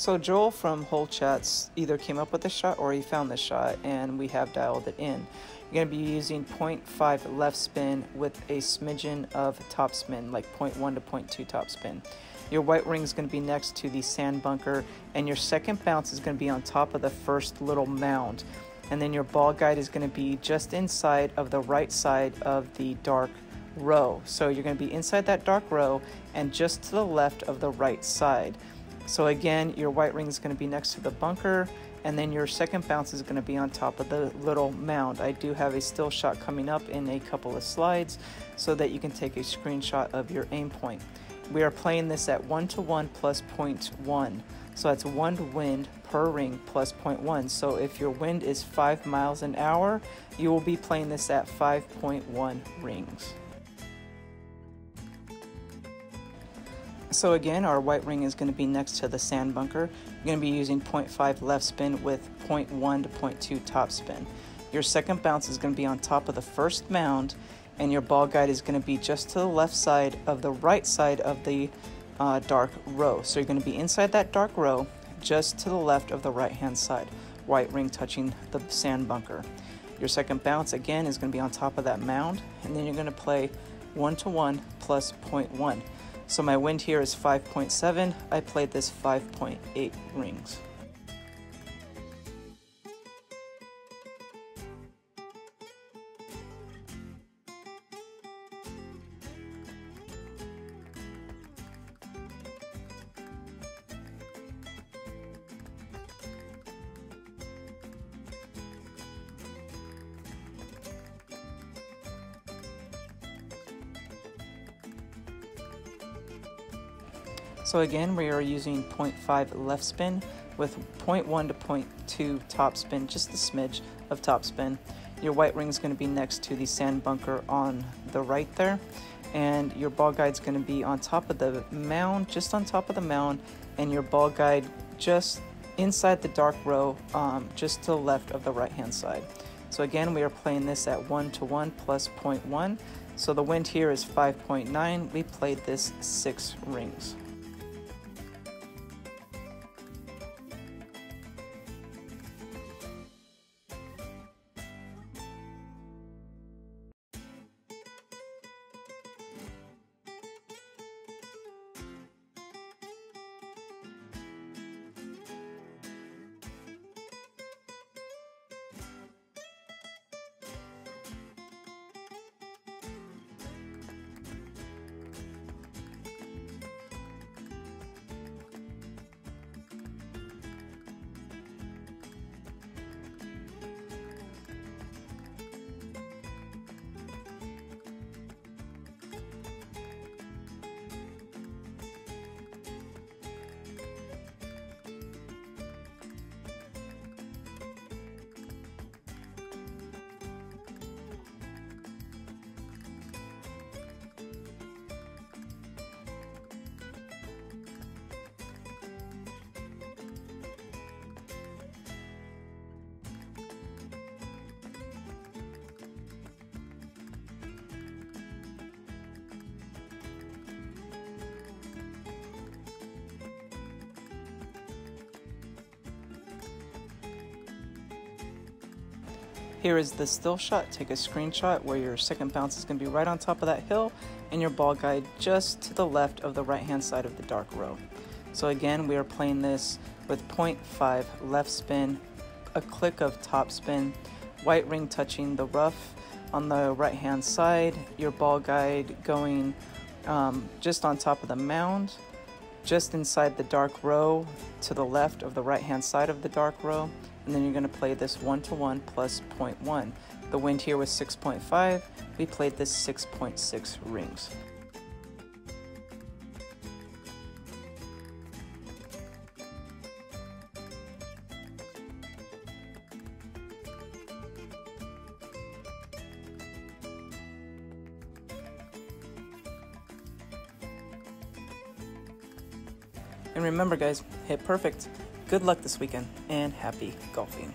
So Joel from Hole Chats either came up with the shot or he found the shot and we have dialed it in. You're going to be using 0.5 left spin with a smidgen of top spin, like 0.1 to 0.2 top spin. Your white ring is going to be next to the sand bunker and your second bounce is going to be on top of the first little mound. And then your ball guide is going to be just inside of the right side of the dark row. So you're going to be inside that dark row and just to the left of the right side. So again, your white ring is going to be next to the bunker and then your second bounce is going to be on top of the little mound. I do have a still shot coming up in a couple of slides so that you can take a screenshot of your aim point. We are playing this at 1 to 1 plus 0.1. So that's one wind per ring plus 0.1. So if your wind is 5 miles an hour, you will be playing this at 5.1 rings. So again, our white ring is going to be next to the sand bunker. You're going to be using 0.5 left spin with 0.1 to 0.2 top spin. Your second bounce is going to be on top of the first mound, and your ball guide is going to be just to the left side of the right side of the uh, dark row. So you're going to be inside that dark row, just to the left of the right hand side, white ring touching the sand bunker. Your second bounce again is going to be on top of that mound, and then you're going to play 1 to 1 plus 0.1. So my wind here is 5.7. I played this 5.8 rings. So again, we are using 0.5 left spin with 0.1 to 0.2 top spin, just a smidge of top spin. Your white ring is going to be next to the sand bunker on the right there. And your ball guide is going to be on top of the mound, just on top of the mound, and your ball guide just inside the dark row, um, just to the left of the right hand side. So again, we are playing this at 1 to 1 plus 0.1. So the wind here is 5.9. We played this 6 rings. Here is the still shot. Take a screenshot where your second bounce is going to be right on top of that hill and your ball guide just to the left of the right hand side of the dark row. So again, we are playing this with 0.5 left spin, a click of top spin, white ring touching the rough on the right hand side, your ball guide going um, just on top of the mound, just inside the dark row to the left of the right hand side of the dark row, and then you're going to play this 1 to 1 plus 0.1. The wind here was 6.5, we played this 6.6 rings. And remember guys, hit perfect. Good luck this weekend and happy golfing.